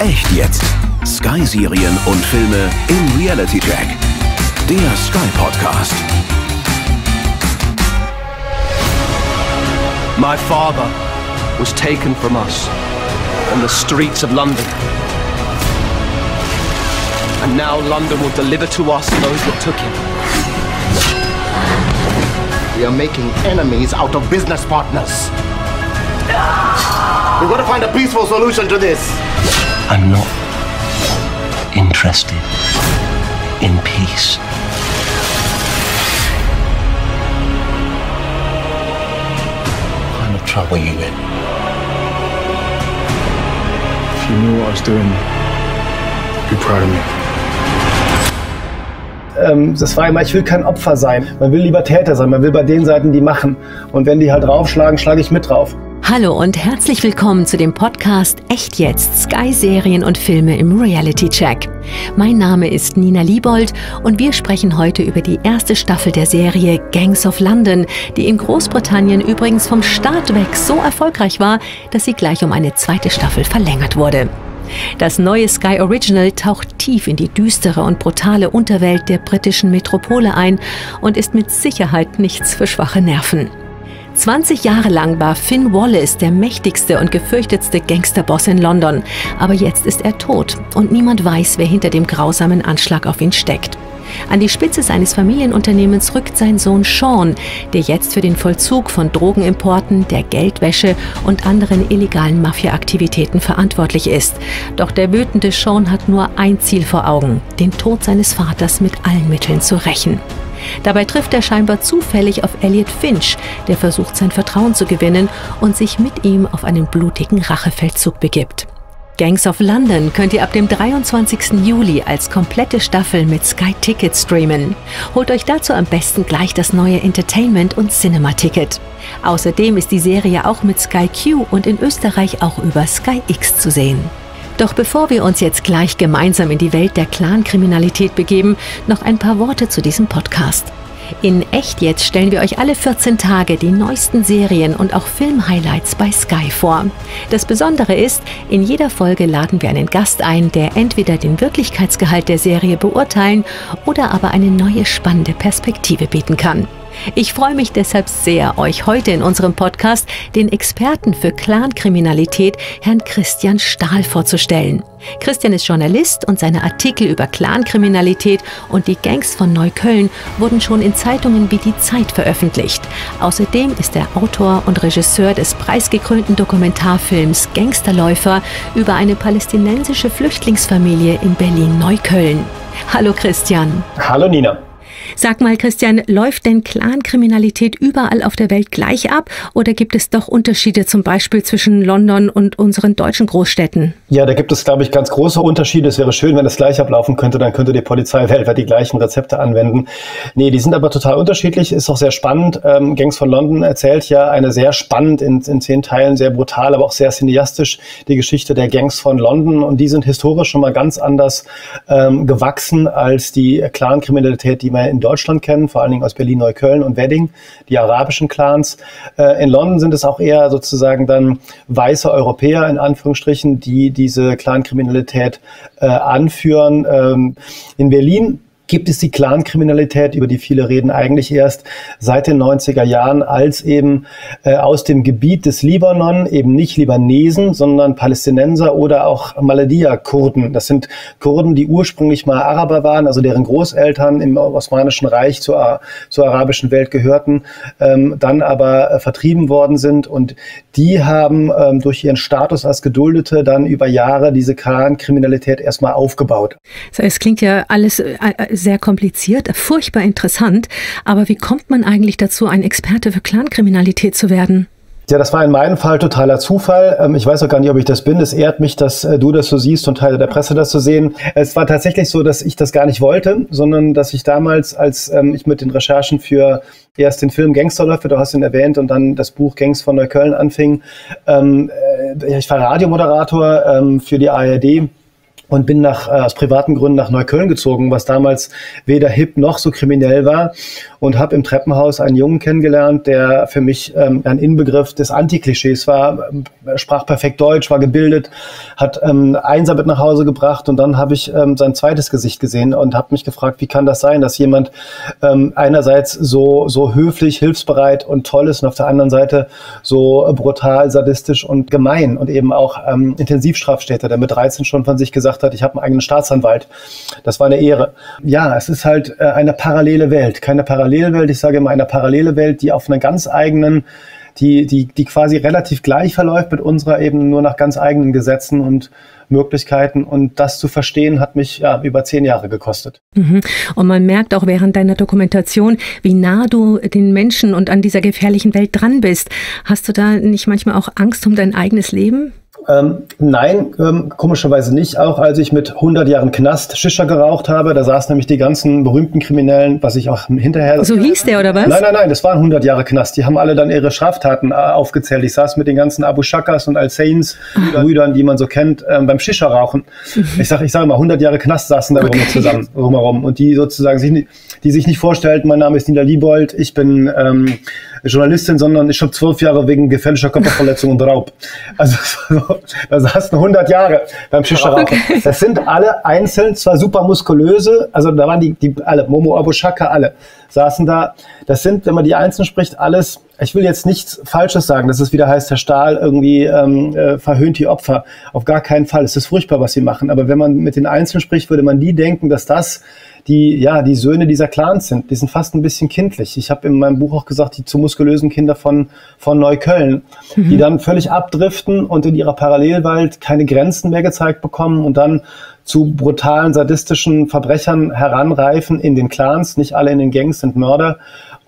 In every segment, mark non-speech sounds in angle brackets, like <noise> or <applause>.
Echt jetzt. Sky-Serien und Filme im Reality Check. Der Sky Podcast. My father was taken from us on the streets of London. And now London will deliver to us those that took him. We are making enemies out of business partners. We've got to find a peaceful solution to this. I'm not interested in peace. What kind of trouble are you in? If you knew what I was doing, you'd be proud of me. ähm, das war immer, ich will kein Opfer sein. Man will lieber Täter sein. Man will bei den Seiten, die machen. Und wenn die halt draufschlagen, schlage ich mit drauf. Hallo und herzlich willkommen zu dem Podcast Echt jetzt Sky Serien und Filme im Reality Check. Mein Name ist Nina Liebold und wir sprechen heute über die erste Staffel der Serie Gangs of London, die in Großbritannien übrigens vom Start weg so erfolgreich war, dass sie gleich um eine zweite Staffel verlängert wurde. Das neue Sky Original taucht tief in die düstere und brutale Unterwelt der britischen Metropole ein und ist mit Sicherheit nichts für schwache Nerven. 20 Jahre lang war Finn Wallace der mächtigste und gefürchtetste Gangsterboss in London, aber jetzt ist er tot und niemand weiß, wer hinter dem grausamen Anschlag auf ihn steckt. An die Spitze seines Familienunternehmens rückt sein Sohn Sean, der jetzt für den Vollzug von Drogenimporten, der Geldwäsche und anderen illegalen Mafia-Aktivitäten verantwortlich ist. Doch der wütende Sean hat nur ein Ziel vor Augen, den Tod seines Vaters mit allen Mitteln zu rächen. Dabei trifft er scheinbar zufällig auf Elliot Finch, der versucht, sein Vertrauen zu gewinnen und sich mit ihm auf einen blutigen Rachefeldzug begibt. Gangs of London könnt ihr ab dem 23. Juli als komplette Staffel mit Sky Ticket streamen. Holt euch dazu am besten gleich das neue Entertainment- und Cinema-Ticket. Außerdem ist die Serie auch mit Sky Q und in Österreich auch über Sky X zu sehen. Doch bevor wir uns jetzt gleich gemeinsam in die Welt der Clankriminalität begeben, noch ein paar Worte zu diesem Podcast. In Echt jetzt stellen wir euch alle 14 Tage die neuesten Serien und auch Film-Highlights bei Sky vor. Das Besondere ist, in jeder Folge laden wir einen Gast ein, der entweder den Wirklichkeitsgehalt der Serie beurteilen oder aber eine neue spannende Perspektive bieten kann. Ich freue mich deshalb sehr, euch heute in unserem Podcast den Experten für Clankriminalität, Herrn Christian Stahl, vorzustellen. Christian ist Journalist und seine Artikel über Clankriminalität und die Gangs von Neukölln wurden schon in Zeitungen wie die Zeit veröffentlicht. Außerdem ist er Autor und Regisseur des preisgekrönten Dokumentarfilms Gangsterläufer über eine palästinensische Flüchtlingsfamilie in Berlin-Neukölln. Hallo Christian. Hallo Nina. Sag mal, Christian, läuft denn Clankriminalität überall auf der Welt gleich ab oder gibt es doch Unterschiede zum Beispiel zwischen London und unseren deutschen Großstädten? Ja, da gibt es, glaube ich, ganz große Unterschiede. Es wäre schön, wenn es gleich ablaufen könnte, dann könnte die Polizei <laughs> weltweit die gleichen Rezepte anwenden. Nee, die sind aber total unterschiedlich, ist auch sehr spannend. Ähm, Gangs von London erzählt ja eine sehr spannend, in, in zehn Teilen sehr brutal, aber auch sehr cineastisch die Geschichte der Gangs von London und die sind historisch schon mal ganz anders ähm, gewachsen als die Clankriminalität, die man in Deutschland kennen, vor allen Dingen aus Berlin, Neukölln und Wedding, die arabischen Clans. Äh, in London sind es auch eher sozusagen dann weiße Europäer in Anführungsstrichen, die diese Clankriminalität äh, anführen. Ähm, in Berlin gibt es die Clankriminalität, über die viele reden, eigentlich erst seit den 90er Jahren, als eben äh, aus dem Gebiet des Libanon eben nicht Libanesen, sondern Palästinenser oder auch Maladia-Kurden. Das sind Kurden, die ursprünglich mal Araber waren, also deren Großeltern im Osmanischen Reich zur, zur arabischen Welt gehörten, ähm, dann aber äh, vertrieben worden sind und die haben ähm, durch ihren Status als Geduldete dann über Jahre diese Clankriminalität erstmal aufgebaut. Es klingt ja alles äh, sehr kompliziert, furchtbar interessant. Aber wie kommt man eigentlich dazu, ein Experte für Clankriminalität zu werden? Ja, das war in meinem Fall totaler Zufall. Ähm, ich weiß auch gar nicht, ob ich das bin. Es ehrt mich, dass äh, du das so siehst und Teile der Presse das so sehen. Es war tatsächlich so, dass ich das gar nicht wollte, sondern dass ich damals, als ähm, ich mit den Recherchen für erst den Film Gangsterläufe, du hast ihn erwähnt, und dann das Buch Gangs von Neukölln anfing, ähm, äh, ich war Radiomoderator für die ARD und bin nach, äh, aus privaten Gründen nach Neukölln gezogen, was damals weder hip noch so kriminell war und habe im Treppenhaus einen Jungen kennengelernt, der für mich ähm, ein Inbegriff des Antiklischees war, er sprach perfekt Deutsch, war gebildet, hat ähm, Einser mit nach Hause gebracht und dann habe ich ähm, sein zweites Gesicht gesehen und habe mich gefragt, wie kann das sein, dass jemand ähm, einerseits so, so höflich, hilfsbereit und toll ist und auf der anderen Seite so brutal, sadistisch und gemein und eben auch ähm, Intensivstrafstäter, der mit 13 schon von sich gesagt hat, ich habe einen eigenen Staatsanwalt. Das war eine Ehre. Ja, es ist halt äh, eine parallele Welt, keine Parallelwelt, ich sage immer eine parallele Welt, die auf einer ganz eigenen die, die, die quasi relativ gleich verläuft mit unserer eben nur nach ganz eigenen Gesetzen und Möglichkeiten. Und das zu verstehen, hat mich ja, über zehn Jahre gekostet. Mhm. Und man merkt auch während deiner Dokumentation, wie nah du den Menschen und an dieser gefährlichen Welt dran bist. Hast du da nicht manchmal auch Angst um dein eigenes Leben? Ähm, nein, ähm, komischerweise nicht. Auch als ich mit 100 Jahren Knast Shisha geraucht habe, da saßen nämlich die ganzen berühmten Kriminellen, was ich auch hinterher... So hieß der, oder was? Nein, nein, nein, das waren 100 Jahre Knast. Die haben alle dann ihre Straftaten äh, aufgezählt. Ich saß mit den ganzen Abu Shakas und Al-Sains, Brüdern, die man so kennt, ähm, beim Shisha rauchen. Mhm. Ich sage ich sag immer, 100 Jahre Knast saßen da okay. zusammen rumherum. Und die sozusagen sich, die sich nicht vorstellten, mein Name ist Nina Liebold, ich bin... Journalistin, sondern ich habe zwölf Jahre wegen gefährlicher Körperverletzung und Raub. Also da saßen 100 Jahre beim Shisha okay. Das sind alle einzeln, zwar super muskulöse, also da waren die, die alle, Momo Abushaka, alle saßen da. Das sind, wenn man die einzeln spricht, alles, ich will jetzt nichts Falsches sagen, dass es wieder heißt, Herr Stahl irgendwie ähm, äh, verhöhnt die Opfer. Auf gar keinen Fall. Es ist furchtbar, was sie machen. Aber wenn man mit den Einzelnen spricht, würde man nie denken, dass das die, ja, die Söhne dieser Clans sind. Die sind fast ein bisschen kindlich. Ich habe in meinem Buch auch gesagt, die zu muskulösen Kinder von, von Neukölln, mhm. die dann völlig abdriften und in ihrer Parallelwelt keine Grenzen mehr gezeigt bekommen und dann zu brutalen, sadistischen Verbrechern heranreifen in den Clans. Nicht alle in den Gangs sind Mörder.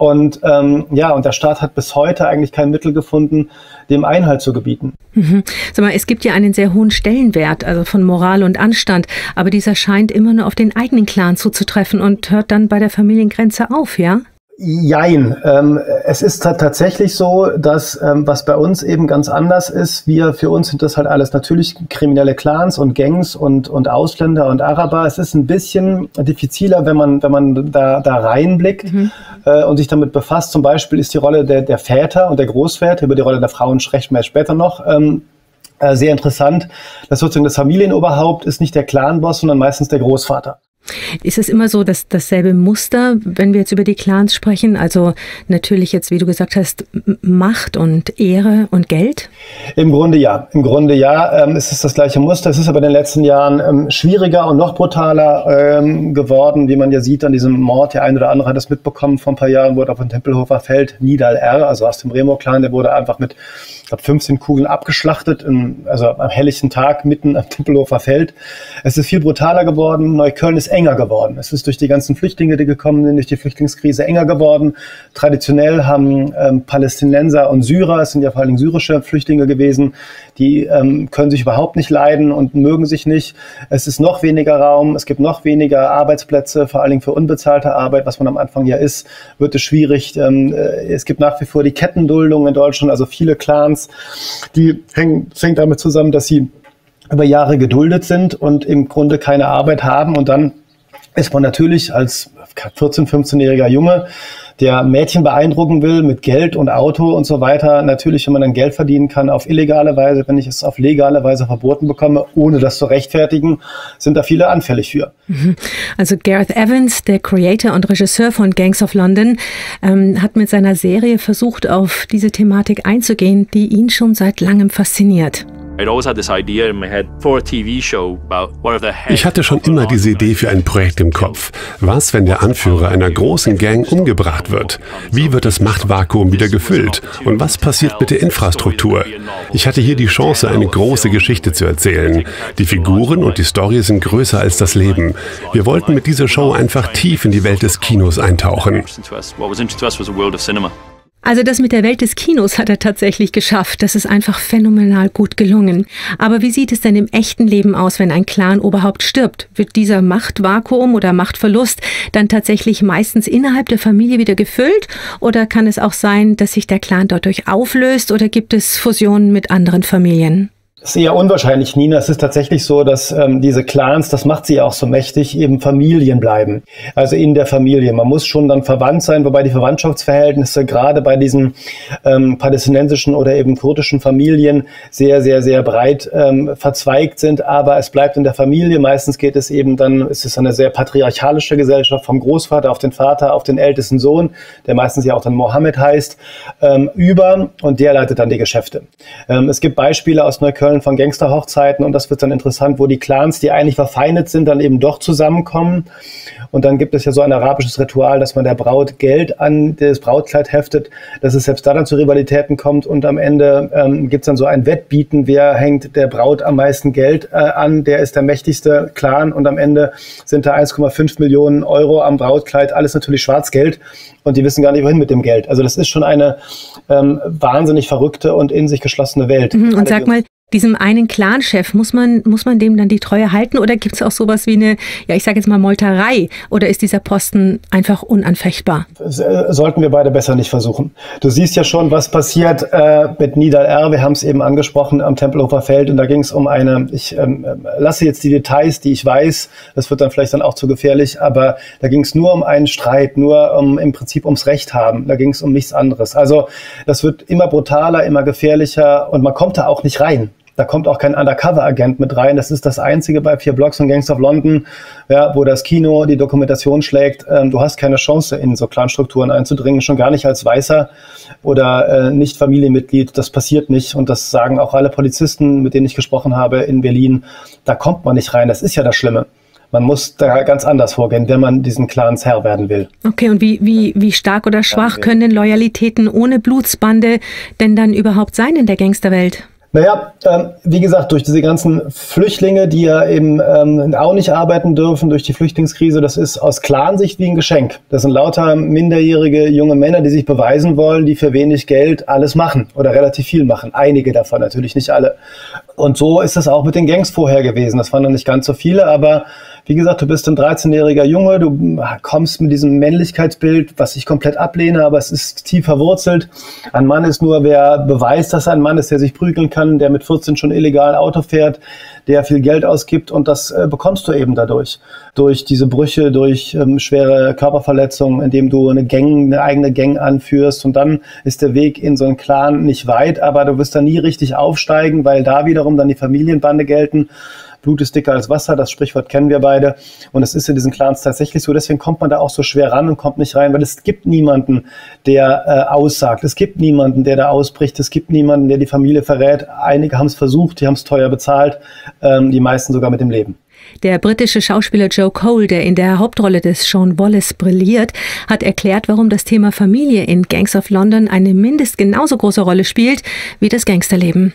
Und ähm, ja, und der Staat hat bis heute eigentlich kein Mittel gefunden, dem Einhalt zu gebieten. Mhm. Sag mal, es gibt ja einen sehr hohen Stellenwert, also von Moral und Anstand, aber dieser scheint immer nur auf den eigenen Clan zuzutreffen und hört dann bei der Familiengrenze auf, ja? Jein. Ähm, es ist tatsächlich so, dass ähm, was bei uns eben ganz anders ist, wir für uns sind das halt alles natürlich kriminelle Clans und Gangs und, und Ausländer und Araber. Es ist ein bisschen diffiziler, wenn man, wenn man da, da reinblickt mhm. äh, und sich damit befasst. Zum Beispiel ist die Rolle der, der Väter und der Großväter, über die Rolle der Frauen sprechen wir später noch. Ähm, äh, sehr interessant, dass sozusagen das Familienoberhaupt ist nicht der Clanboss, sondern meistens der Großvater. Ist es immer so, dass dasselbe Muster, wenn wir jetzt über die Clans sprechen, also natürlich jetzt, wie du gesagt hast, Macht und Ehre und Geld? Im Grunde ja. Im Grunde ja. Ähm, es ist das gleiche Muster. Es ist aber in den letzten Jahren ähm, schwieriger und noch brutaler ähm, geworden, wie man ja sieht an diesem Mord. Der eine oder andere hat es mitbekommen. Vor ein paar Jahren wurde auf dem Tempelhofer Feld Nidal R., also aus dem Remo-Clan, der wurde einfach mit glaube 15 Kugeln abgeschlachtet, in, also am helllichten Tag mitten am Tempelhofer Feld. Es ist viel brutaler geworden. Neukölln ist enger geworden. Es ist durch die ganzen Flüchtlinge, die gekommen sind, durch die Flüchtlingskrise enger geworden. Traditionell haben ähm, Palästinenser und Syrer, es sind ja vor allem syrische Flüchtlinge gewesen, die ähm, können sich überhaupt nicht leiden und mögen sich nicht. Es ist noch weniger Raum, es gibt noch weniger Arbeitsplätze, vor allen Dingen für unbezahlte Arbeit, was man am Anfang ja ist, wird es schwierig. Ähm, äh, es gibt nach wie vor die Kettenduldung in Deutschland, also viele Clans, die hängen, hängt damit zusammen, dass sie über Jahre geduldet sind und im Grunde keine Arbeit haben und dann ist man natürlich als 14-, 15-jähriger Junge der Mädchen beeindrucken will mit Geld und Auto und so weiter, natürlich, wenn man dann Geld verdienen kann auf illegale Weise, wenn ich es auf legale Weise verboten bekomme, ohne das zu rechtfertigen, sind da viele anfällig für. Mhm. Also Gareth Evans, der Creator und Regisseur von Gangs of London, ähm, hat mit seiner Serie versucht, auf diese Thematik einzugehen, die ihn schon seit langem fasziniert. Ich hatte schon immer diese Idee für ein Projekt im Kopf. Was, wenn der Anführer einer großen Gang umgebracht wird? Wie wird das Machtvakuum wieder gefüllt? Und was passiert mit der Infrastruktur? Ich hatte hier die Chance, eine große Geschichte zu erzählen. Die Figuren und die Story sind größer als das Leben. Wir wollten mit dieser Show einfach tief in die Welt des Kinos eintauchen. Also das mit der Welt des Kinos hat er tatsächlich geschafft. Das ist einfach phänomenal gut gelungen. Aber wie sieht es denn im echten Leben aus, wenn ein Clan-Oberhaupt stirbt? Wird dieser Machtvakuum oder Machtverlust dann tatsächlich meistens innerhalb der Familie wieder gefüllt? Oder kann es auch sein, dass sich der Clan dadurch auflöst? Oder gibt es Fusionen mit anderen Familien? Das ist eher unwahrscheinlich, Nina. Es ist tatsächlich so, dass ähm, diese Clans, das macht sie auch so mächtig, eben Familien bleiben. Also in der Familie. Man muss schon dann verwandt sein, wobei die Verwandtschaftsverhältnisse gerade bei diesen ähm, palästinensischen oder eben kurdischen Familien sehr, sehr, sehr breit ähm, verzweigt sind. Aber es bleibt in der Familie. Meistens geht es eben dann, es ist eine sehr patriarchalische Gesellschaft vom Großvater auf den Vater, auf den ältesten Sohn, der meistens ja auch dann Mohammed heißt, ähm, über und der leitet dann die Geschäfte. Ähm, es gibt Beispiele aus Neukölln, Köln von Gangsterhochzeiten und das wird dann interessant, wo die Clans, die eigentlich verfeindet sind, dann eben doch zusammenkommen. Und dann gibt es ja so ein arabisches Ritual, dass man der Braut Geld an das Brautkleid heftet, dass es selbst da dann zu Rivalitäten kommt und am Ende ähm, gibt es dann so ein Wettbieten, wer hängt der Braut am meisten Geld äh, an, der ist der mächtigste Clan und am Ende sind da 1,5 Millionen Euro am Brautkleid, alles natürlich Schwarzgeld und die wissen gar nicht, wohin mit dem Geld. Also das ist schon eine ähm, wahnsinnig verrückte und in sich geschlossene Welt. Mhm, und sag mal, diesem einen Clanchef, muss man, muss man dem dann die Treue halten oder gibt es auch sowas wie eine, ja ich sage jetzt mal Molterei oder ist dieser Posten einfach unanfechtbar? Äh, sollten wir beide besser nicht versuchen. Du siehst ja schon, was passiert äh, mit Nidal R. Wir haben es eben angesprochen am Tempelhofer Feld und da ging es um eine, ich ähm, lasse jetzt die Details, die ich weiß, das wird dann vielleicht dann auch zu gefährlich, aber da ging es nur um einen Streit, nur um im Prinzip ums Recht haben, da ging es um nichts anderes. Also das wird immer brutaler, immer gefährlicher und man kommt da auch nicht rein. Da kommt auch kein Undercover-Agent mit rein. Das ist das Einzige bei vier Blocks und Gangs of London, ja, wo das Kino die Dokumentation schlägt. Ähm, du hast keine Chance, in so Clanstrukturen einzudringen, schon gar nicht als Weißer oder äh, nicht Familienmitglied. Das passiert nicht. Und das sagen auch alle Polizisten, mit denen ich gesprochen habe in Berlin. Da kommt man nicht rein. Das ist ja das Schlimme. Man muss da ganz anders vorgehen, wenn man diesen Clans Herr werden will. Okay, und wie, wie, wie stark oder schwach können denn Loyalitäten ohne Blutsbande denn dann überhaupt sein in der Gangsterwelt? Naja, ähm, wie gesagt, durch diese ganzen Flüchtlinge, die ja eben ähm, auch nicht arbeiten dürfen, durch die Flüchtlingskrise, das ist aus Clansicht wie ein Geschenk. Das sind lauter minderjährige junge Männer, die sich beweisen wollen, die für wenig Geld alles machen oder relativ viel machen. Einige davon, natürlich nicht alle. Und so ist es auch mit den Gangs vorher gewesen. Das waren noch nicht ganz so viele, aber wie gesagt, du bist ein 13-jähriger Junge, du kommst mit diesem Männlichkeitsbild, was ich komplett ablehne, aber es ist tief verwurzelt. Ein Mann ist nur, wer beweist, dass er ein Mann ist, der sich prügeln kann, der mit 14 schon illegal Auto fährt, der viel Geld ausgibt und das äh, bekommst du eben dadurch. Durch diese Brüche, durch ähm, schwere Körperverletzungen, indem du eine Gang, eine eigene Gang anführst und dann ist der Weg in so einen Clan nicht weit, aber du wirst da nie richtig aufsteigen, weil da wiederum dann die Familienbande gelten Blut ist dicker als Wasser, das Sprichwort kennen wir beide. Und es ist in diesen Clans tatsächlich so. Deswegen kommt man da auch so schwer ran und kommt nicht rein, weil es gibt niemanden, der äh, aussagt. Es gibt niemanden, der da ausbricht. Es gibt niemanden, der die Familie verrät. Einige haben es versucht, die haben es teuer bezahlt, ähm, die meisten sogar mit dem Leben. Der britische Schauspieler Joe Cole, der in der Hauptrolle des Sean Wallace brilliert, hat erklärt, warum das Thema Familie in Gangs of London eine mindest genauso große Rolle spielt wie das Gangsterleben.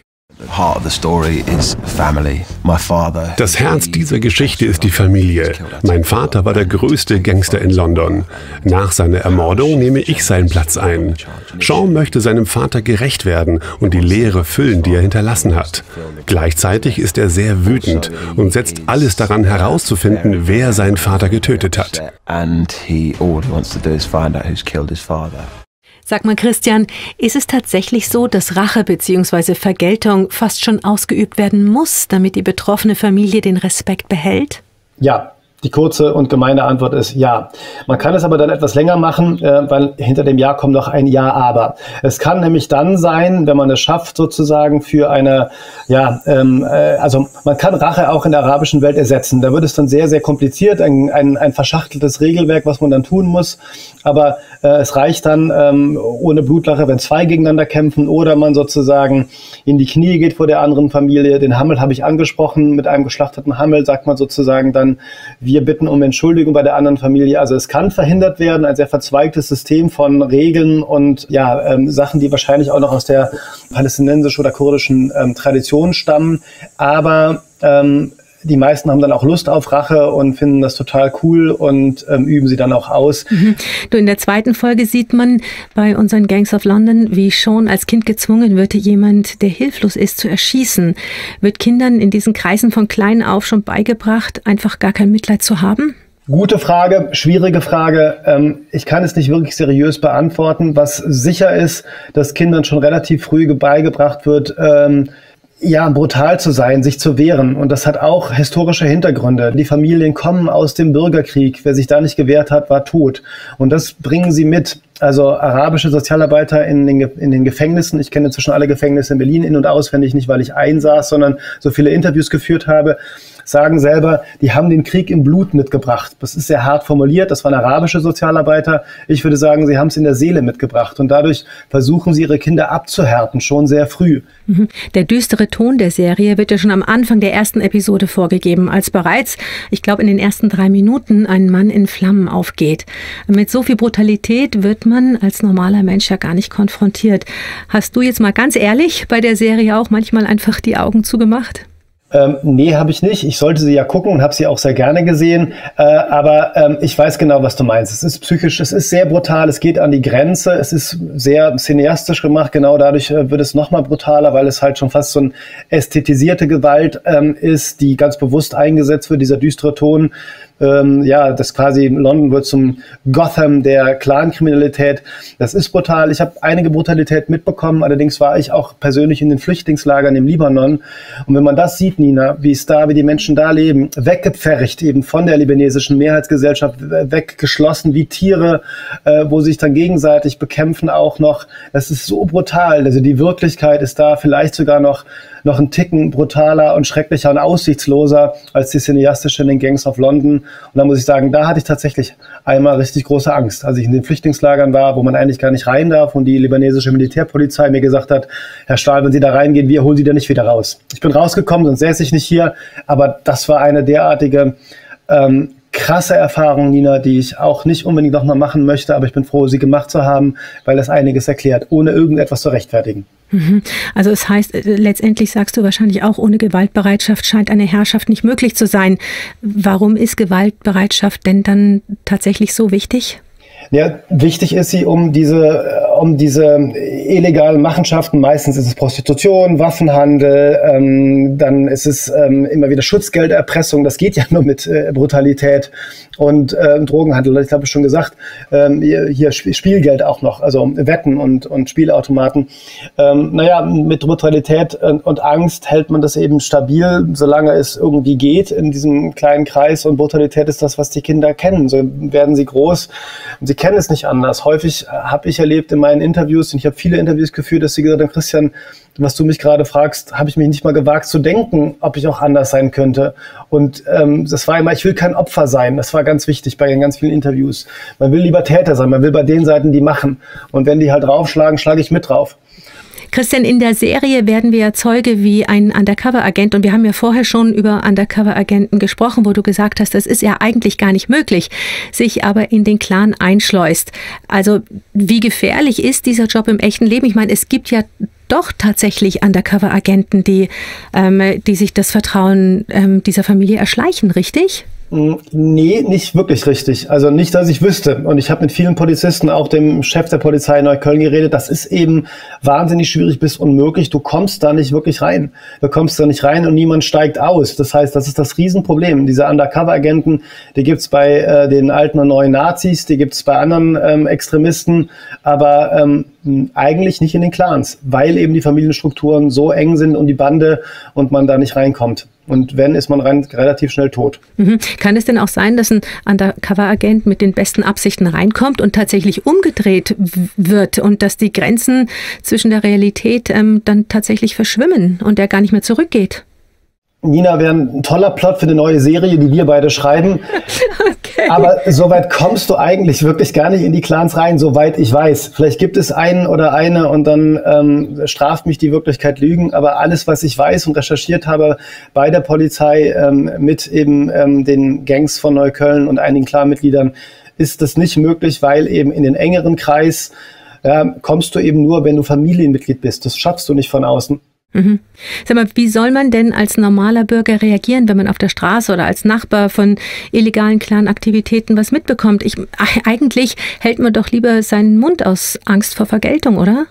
Das Herz dieser Geschichte ist die Familie. Mein Vater war der größte Gangster in London. Nach seiner Ermordung nehme ich seinen Platz ein. Sean möchte seinem Vater gerecht werden und die Leere füllen, die er hinterlassen hat. Gleichzeitig ist er sehr wütend und setzt alles daran herauszufinden, wer seinen Vater getötet hat. Sag mal, Christian, ist es tatsächlich so, dass Rache bzw. Vergeltung fast schon ausgeübt werden muss, damit die betroffene Familie den Respekt behält? Ja, die kurze und gemeine Antwort ist ja. Man kann es aber dann etwas länger machen, äh, weil hinter dem Ja kommt noch ein Ja, aber. Es kann nämlich dann sein, wenn man es schafft, sozusagen für eine, ja, ähm, äh, also man kann Rache auch in der arabischen Welt ersetzen. Da wird es dann sehr, sehr kompliziert, ein, ein, ein verschachteltes Regelwerk, was man dann tun muss. Aber äh, es reicht dann ähm, ohne Blutlache, wenn zwei gegeneinander kämpfen oder man sozusagen in die Knie geht vor der anderen Familie. Den Hammel habe ich angesprochen. Mit einem geschlachteten Hammel sagt man sozusagen dann, wir wir bitten um Entschuldigung bei der anderen Familie. Also es kann verhindert werden, ein sehr verzweigtes System von Regeln und ja, ähm, Sachen, die wahrscheinlich auch noch aus der palästinensischen oder kurdischen ähm, Tradition stammen. Aber ähm, die meisten haben dann auch Lust auf Rache und finden das total cool und ähm, üben sie dann auch aus. Mhm. Du, in der zweiten Folge sieht man bei unseren Gangs of London, wie schon als Kind gezwungen wird, jemand, der hilflos ist, zu erschießen. Wird Kindern in diesen Kreisen von klein auf schon beigebracht, einfach gar kein Mitleid zu haben? Gute Frage, schwierige Frage. Ähm, ich kann es nicht wirklich seriös beantworten. Was sicher ist, dass Kindern schon relativ früh beigebracht wird, ähm, ja, brutal zu sein, sich zu wehren. Und das hat auch historische Hintergründe. Die Familien kommen aus dem Bürgerkrieg. Wer sich da nicht gewehrt hat, war tot. Und das bringen sie mit. Also arabische Sozialarbeiter in den, in den Gefängnissen. Ich kenne inzwischen alle Gefängnisse in Berlin in- und auswendig, nicht weil ich einsaß, sondern so viele Interviews geführt habe sagen selber, die haben den Krieg im Blut mitgebracht. Das ist sehr hart formuliert, das waren arabische Sozialarbeiter. Ich würde sagen, sie haben es in der Seele mitgebracht und dadurch versuchen sie ihre Kinder abzuhärten, schon sehr früh. Mhm. Der düstere Ton der Serie wird ja schon am Anfang der ersten Episode vorgegeben, als bereits, ich glaube, in den ersten drei Minuten ein Mann in Flammen aufgeht. Mit so viel Brutalität wird man als normaler Mensch ja gar nicht konfrontiert. Hast du jetzt mal ganz ehrlich bei der Serie auch manchmal einfach die Augen zugemacht? Ähm, nee, habe ich nicht. Ich sollte sie ja gucken und habe sie auch sehr gerne gesehen. Äh, aber ähm, ich weiß genau, was du meinst. Es ist psychisch, es ist sehr brutal, es geht an die Grenze, es ist sehr cineastisch gemacht. Genau dadurch äh, wird es nochmal brutaler, weil es halt schon fast so eine ästhetisierte Gewalt ähm, ist, die ganz bewusst eingesetzt wird, dieser düstere Ton ähm, ja, das quasi London wird zum Gotham der Clankriminalität. Das ist brutal. Ich habe einige Brutalität mitbekommen, allerdings war ich auch persönlich in den Flüchtlingslagern im Libanon. Und wenn man das sieht, Nina, wie es da, wie die Menschen da leben, weggepfercht eben von der libanesischen Mehrheitsgesellschaft, weggeschlossen wie Tiere, äh, wo sich dann gegenseitig bekämpfen auch noch. Das ist so brutal. Also die Wirklichkeit ist da vielleicht sogar noch noch ein Ticken brutaler und schrecklicher und aussichtsloser als die cineastische in den Gangs of London. Und da muss ich sagen, da hatte ich tatsächlich einmal richtig große Angst, als ich in den Flüchtlingslagern war, wo man eigentlich gar nicht rein darf und die libanesische Militärpolizei mir gesagt hat, Herr Stahl, wenn Sie da reingehen, wir holen Sie da nicht wieder raus. Ich bin rausgekommen, sonst säße ich nicht hier, aber das war eine derartige ähm, krasse Erfahrung, Nina, die ich auch nicht unbedingt nochmal machen möchte, aber ich bin froh, sie gemacht zu haben, weil das einiges erklärt, ohne irgendetwas zu rechtfertigen. Mhm. Also es heißt, äh, letztendlich sagst du wahrscheinlich auch, ohne Gewaltbereitschaft scheint eine Herrschaft nicht möglich zu sein. Warum ist Gewaltbereitschaft denn dann tatsächlich so wichtig? Ja, wichtig ist sie, um diese, äh, um diese illegalen Machenschaften, meistens ist es Prostitution, Waffenhandel, ähm, dann ist es ähm, immer wieder Schutzgelderpressung, das geht ja nur mit äh, Brutalität und äh, Drogenhandel, ich habe schon gesagt, ähm, hier, Spielgeld auch noch, also Wetten und, und Spielautomaten. Ähm, naja, mit Brutalität und, und Angst hält man das eben stabil, solange es irgendwie geht in diesem kleinen Kreis und Brutalität ist das, was die Kinder kennen. So werden sie groß und sie kennen es nicht anders. Häufig habe ich erlebt in meinen Interviews, und ich habe viele Interviews geführt, dass sie gesagt haben, Christian, was du mich gerade fragst, habe ich mich nicht mal gewagt zu denken, ob ich auch anders sein könnte. Und ähm, das war immer, ich will kein Opfer sein. Das war ganz wichtig bei den ganz vielen Interviews. Man will lieber Täter sein, man will bei den Seiten, die machen. Und wenn die halt draufschlagen, schlage ich mit drauf. Christian, in der Serie werden wir Zeuge wie ein Undercover-Agent und wir haben ja vorher schon über Undercover-Agenten gesprochen, wo du gesagt hast, das ist ja eigentlich gar nicht möglich, sich aber in den Clan einschleust. Also wie gefährlich ist dieser Job im echten Leben? Ich meine, es gibt ja doch tatsächlich Undercover-Agenten, die, ähm, die sich das Vertrauen ähm, dieser Familie erschleichen, richtig? Nee, nicht wirklich richtig. Also nicht, dass ich wüsste. Und ich habe mit vielen Polizisten, auch dem Chef der Polizei in Neukölln geredet. Das ist eben wahnsinnig schwierig bis unmöglich. Du kommst da nicht wirklich rein. Du kommst da nicht rein und niemand steigt aus. Das heißt, das ist das Riesenproblem. Diese Undercover-Agenten, die gibt's bei äh, den alten und neuen Nazis, die gibt's bei anderen ähm, Extremisten, aber ähm, eigentlich nicht in den Clans, weil eben die Familienstrukturen so eng sind und die Bande und man da nicht reinkommt. Und wenn, ist man rein, relativ schnell tot. Mhm. Kann es denn auch sein, dass ein Undercover-Agent mit den besten Absichten reinkommt und tatsächlich umgedreht wird und dass die Grenzen zwischen der Realität ähm, dann tatsächlich verschwimmen und er gar nicht mehr zurückgeht? Nina wäre ein toller Plot für eine neue Serie, die wir beide schreiben. <laughs> Okay. Aber soweit kommst du eigentlich wirklich gar nicht in die Clans rein, soweit ich weiß. Vielleicht gibt es einen oder eine und dann ähm, straft mich die Wirklichkeit Lügen. Aber alles, was ich weiß und recherchiert habe bei der Polizei ähm, mit eben ähm, den Gangs von Neukölln und einigen Clanmitgliedern, ist das nicht möglich, weil eben in den engeren Kreis äh, kommst du eben nur, wenn du Familienmitglied bist. Das schaffst du nicht von außen. Mhm. Sag mal, wie soll man denn als normaler Bürger reagieren, wenn man auf der Straße oder als Nachbar von illegalen Clan-Aktivitäten was mitbekommt? Ich, eigentlich hält man doch lieber seinen Mund aus Angst vor Vergeltung, oder?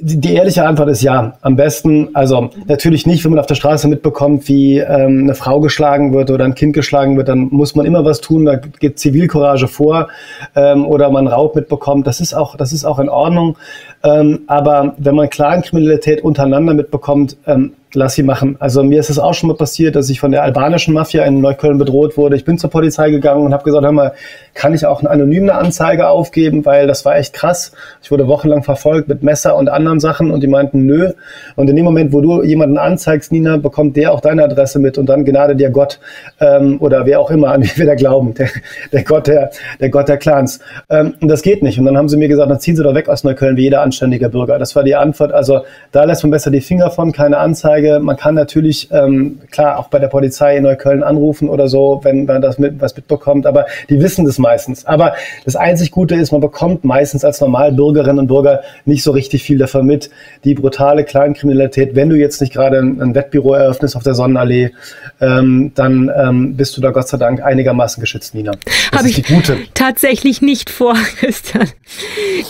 Die, ehrliche Antwort ist ja. Am besten, also natürlich nicht, wenn man auf der Straße mitbekommt, wie ähm, eine Frau geschlagen wird oder ein Kind geschlagen wird, dann muss man immer was tun, da geht Zivilcourage vor ähm, oder man Raub mitbekommt. Das ist auch, das ist auch in Ordnung. Ähm, aber wenn man Clankriminalität untereinander mitbekommt, ähm, lass sie machen. Also mir ist es auch schon mal passiert, dass ich von der albanischen Mafia in Neukölln bedroht wurde. Ich bin zur Polizei gegangen und habe gesagt, hör mal, kann ich auch eine anonyme Anzeige aufgeben, weil das war echt krass. Ich wurde wochenlang verfolgt mit Messer und anderen Sachen und die meinten, nö. Und in dem Moment, wo du jemanden anzeigst, Nina, bekommt der auch deine Adresse mit und dann gnade dir Gott ähm, oder wer auch immer, an wie wir da glauben, der, der Gott der, der Gott der Clans. Ähm, und das geht nicht. Und dann haben sie mir gesagt, dann ziehen sie doch weg aus Neukölln wie jeder anständige Bürger. Das war die Antwort. Also da lässt man besser die Finger von, keine Anzeige. Man kann natürlich, ähm, klar, auch bei der Polizei in Neukölln anrufen oder so, wenn man das mit, was mitbekommt, aber die wissen das meistens. Aber das einzig Gute ist, man bekommt meistens als Normalbürgerinnen und Bürger nicht so richtig viel davon mit. Die brutale Kleinkriminalität, wenn du jetzt nicht gerade ein, ein Wettbüro eröffnest auf der Sonnenallee, ähm, dann ähm, bist du da Gott sei Dank einigermaßen geschützt, Nina. Habe ich tatsächlich nicht vor, <laughs> Christian.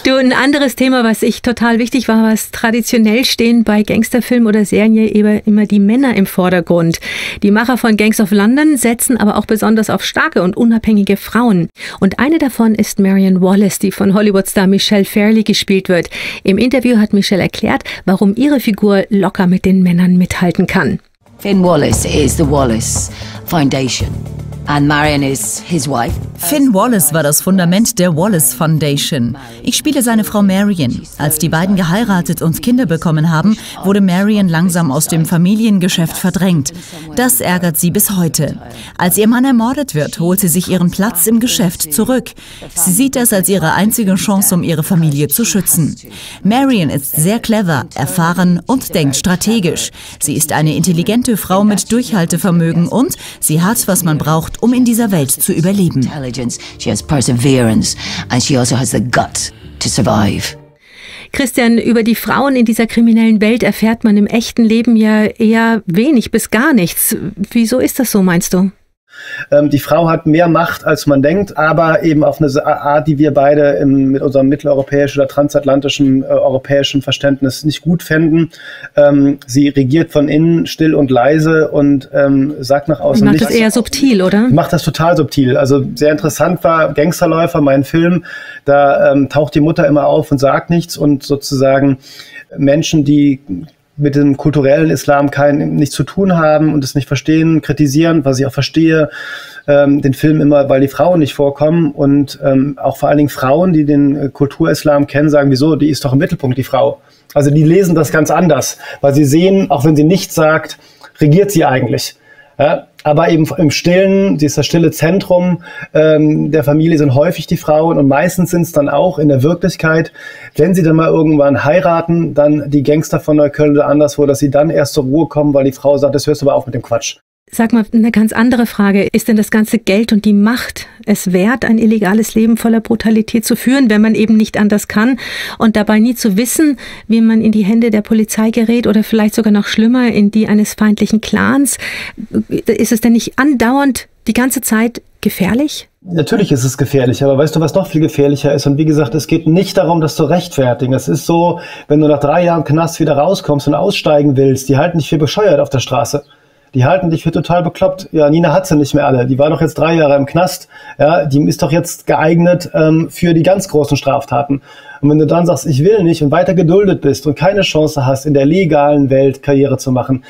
Du, ein anderes Thema, was ich total wichtig war, was traditionell stehen bei Gangsterfilmen oder Serien immer die Männer im Vordergrund. Die Macher von Gangs of London setzen aber auch besonders auf starke und unabhängige Frauen. Und eine davon ist Marion Wallace, die von Hollywood-Star Michelle Fairley gespielt wird. Im Interview hat Michelle erklärt, warum ihre Figur locker mit den Männern mithalten kann. Finn Wallace is the Wallace Foundation. And Marion is his wife. Finn Wallace war das Fundament der Wallace Foundation. Ich spiele seine Frau Marion. Als die beiden geheiratet und Kinder bekommen haben, wurde Marion langsam aus dem Familiengeschäft verdrängt. Das ärgert sie bis heute. Als ihr Mann ermordet wird, holt sie sich ihren Platz im Geschäft zurück. Sie sieht das als ihre einzige Chance, um ihre Familie zu schützen. Marion ist sehr clever, erfahren und denkt strategisch. Sie ist eine intelligente Frau mit Durchhaltevermögen und sie hat, was man braucht, braucht, um in dieser Welt zu überleben. She has perseverance and she also has the gut to survive. Christian, über die Frauen in dieser kriminellen Welt erfährt man im echten Leben ja eher wenig bis gar nichts. Wieso ist das so, meinst du? Ähm, die Frau hat mehr Macht, als man denkt, aber eben auf eine Art, die wir beide im, mit unserem mitteleuropäischen oder transatlantischen äh, europäischen Verständnis nicht gut fänden. Ähm, sie regiert von innen still und leise und ähm, sagt nach außen macht nichts. Macht das eher subtil, oder? Macht das total subtil. Also sehr interessant war Gangsterläufer, mein Film. Da ähm, taucht die Mutter immer auf und sagt nichts und sozusagen Menschen, die mit dem kulturellen Islam kein, nichts zu tun haben und es nicht verstehen, kritisieren, was ich auch verstehe, ähm, den Film immer, weil die Frauen nicht vorkommen und ähm, auch vor allen Dingen Frauen, die den äh, Kulturislam kennen, sagen, wieso, die ist doch im Mittelpunkt, die Frau. Also die lesen das ganz anders, weil sie sehen, auch wenn sie nichts sagt, regiert sie eigentlich. Ja, aber eben im Stillen, dieses stille Zentrum ähm, der Familie sind häufig die Frauen und meistens sind es dann auch in der Wirklichkeit, wenn sie dann mal irgendwann heiraten, dann die Gangster von Neukölln oder anderswo, dass sie dann erst zur Ruhe kommen, weil die Frau sagt, das hörst du aber auf mit dem Quatsch. Sag mal, eine ganz andere Frage. Ist denn das ganze Geld und die Macht es wert, ein illegales Leben voller Brutalität zu führen, wenn man eben nicht anders kann und dabei nie zu wissen, wie man in die Hände der Polizei gerät oder vielleicht sogar noch schlimmer in die eines feindlichen Clans? Ist es denn nicht andauernd die ganze Zeit gefährlich? Natürlich ist es gefährlich, aber weißt du, was noch viel gefährlicher ist? Und wie gesagt, es geht nicht darum, das zu rechtfertigen. Es ist so, wenn du nach drei Jahren Knast wieder rauskommst und aussteigen willst, die halten dich für bescheuert auf der Straße die halten dich für total bekloppt. Ja, Nina hat sie nicht mehr alle. Die war doch jetzt drei Jahre im Knast. Ja, die ist doch jetzt geeignet ähm, für die ganz großen Straftaten. Und wenn du dann sagst, ich will nicht und weiter geduldet bist und keine Chance hast, in der legalen Welt Karriere zu machen,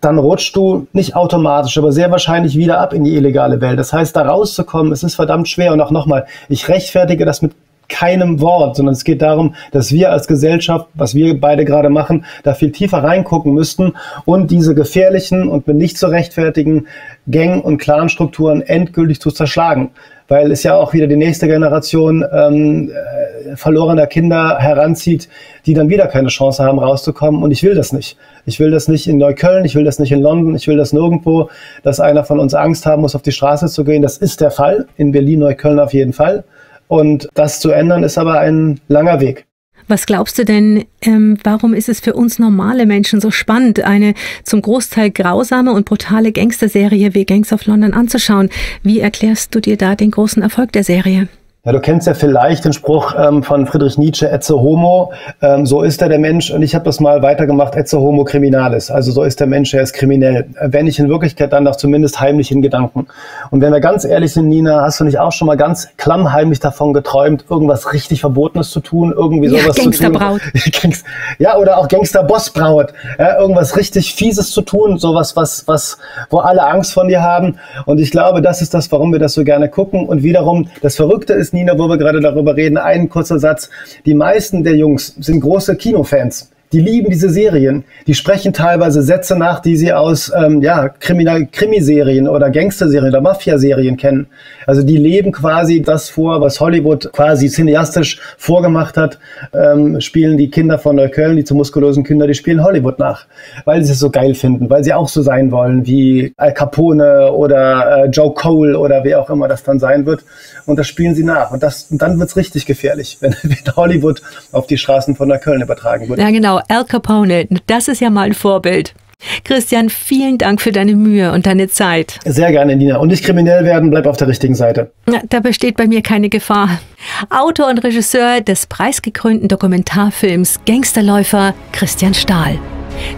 dann rutschst du nicht automatisch, aber sehr wahrscheinlich wieder ab in die illegale Welt. Das heißt, da rauszukommen, es ist verdammt schwer. Und auch nochmal, ich rechtfertige das mit keinem Wort, sondern es geht darum, dass wir als Gesellschaft, was wir beide gerade machen, da viel tiefer reingucken müssten und diese gefährlichen und nicht zu rechtfertigen Gang- und Clanstrukturen endgültig zu zerschlagen. Weil es ja auch wieder die nächste Generation ähm, äh, verlorener Kinder heranzieht, die dann wieder keine Chance haben, rauszukommen. Und ich will das nicht. Ich will das nicht in Neukölln, ich will das nicht in London, ich will das nirgendwo, dass einer von uns Angst haben muss, auf die Straße zu gehen. Das ist der Fall. In Berlin, Neukölln auf jeden Fall. Und das zu ändern, ist aber ein langer Weg. Was glaubst du denn, ähm, warum ist es für uns normale Menschen so spannend, eine zum Großteil grausame und brutale Gangsterserie wie Gangs of London anzuschauen? Wie erklärst du dir da den großen Erfolg der Serie? Ja, du kennst ja vielleicht den Spruch ähm, von Friedrich Nietzsche, Etze Homo, ähm, so ist er der Mensch. Und ich habe das mal weitergemacht, Etze Homo Criminalis. Also so ist der Mensch, er ist kriminell. Wenn nicht in Wirklichkeit, dann doch zumindest heimlich in Gedanken. Und wenn wir ganz ehrlich sind, Nina, hast du nicht auch schon mal ganz klammheimlich davon geträumt, irgendwas richtig Verbotenes zu tun, irgendwie sowas ja, zu tun? <laughs> ja, oder auch Gangster-Bossbraut. Ja, irgendwas richtig Fieses zu tun, sowas, was, was, wo alle Angst von dir haben. Und ich glaube, das ist das, warum wir das so gerne gucken. Und wiederum, das Verrückte ist, Nina, wo wir gerade darüber reden, ein kurzer Satz. Die meisten der Jungs sind große Kinofans die lieben diese Serien. Die sprechen teilweise Sätze nach, die sie aus ähm, ja, Kriminal Krimiserien oder Gangsterserien oder Mafia-Serien kennen. Also die leben quasi das vor, was Hollywood quasi cineastisch vorgemacht hat, ähm, spielen die Kinder von Neukölln, die zu muskulosen Kinder, die spielen Hollywood nach, weil sie es so geil finden, weil sie auch so sein wollen wie Al Capone oder äh, Joe Cole oder wer auch immer das dann sein wird. Und das spielen sie nach. Und, das, und dann wird's richtig gefährlich, <laughs> wenn, wenn Hollywood auf die Straßen von Neukölln übertragen wird. Ja, genau. Al Capone, das ist ja mal ein Vorbild. Christian, vielen Dank für deine Mühe und deine Zeit. Sehr gerne, Nina. Und nicht kriminell werden, bleib auf der richtigen Seite. Da besteht bei mir keine Gefahr. Autor und Regisseur des preisgekrönten Dokumentarfilms Gangsterläufer Christian Stahl.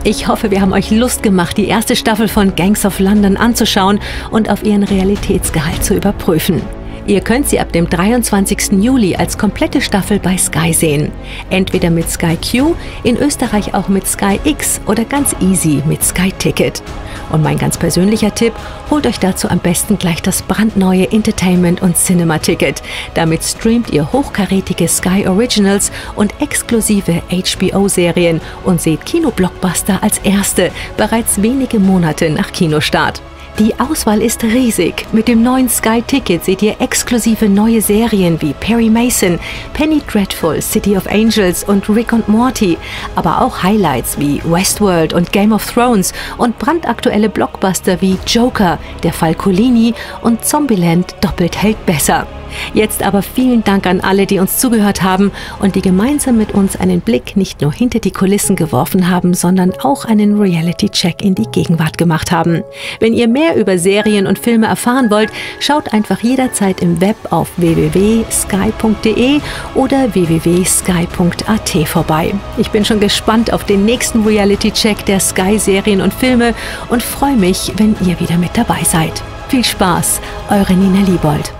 Ich hoffe, wir haben euch Lust gemacht, die erste Staffel von Gangs of London anzuschauen und auf ihren Realitätsgehalt zu überprüfen. Ihr könnt sie ab dem 23. Juli als komplette Staffel bei Sky sehen. Entweder mit Sky Q, in Österreich auch mit Sky X oder ganz easy mit Sky Ticket. Und mein ganz persönlicher Tipp, holt euch dazu am besten gleich das brandneue Entertainment und Cinema Ticket. Damit streamt ihr hochkarätige Sky Originals und exklusive HBO-Serien und seht Kinoblockbuster als erste, bereits wenige Monate nach Kinostart. Die Auswahl ist riesig. Mit dem neuen Sky Ticket seht ihr exklusive neue Serien wie Perry Mason, Penny Dreadful, City of Angels und Rick und Morty, aber auch Highlights wie Westworld und Game of Thrones und brandaktuelle Blockbuster wie Joker, der Fall Colini und Zombieland doppelt hält besser. Jetzt aber vielen Dank an alle, die uns zugehört haben und die gemeinsam mit uns einen Blick nicht nur hinter die Kulissen geworfen haben, sondern auch einen Reality-Check in die Gegenwart gemacht haben. Wenn ihr mehr über Serien und Filme erfahren wollt, schaut einfach jederzeit im Web auf www.sky.de oder www.sky.at vorbei. Ich bin schon gespannt auf den nächsten Reality-Check der Sky-Serien und Filme und freue mich, wenn ihr wieder mit dabei seid. Viel Spaß, eure Nina Liebold.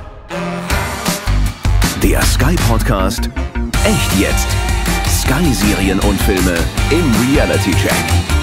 Der Sky Podcast Echt jetzt. Sky Serien und Filme im Reality Check.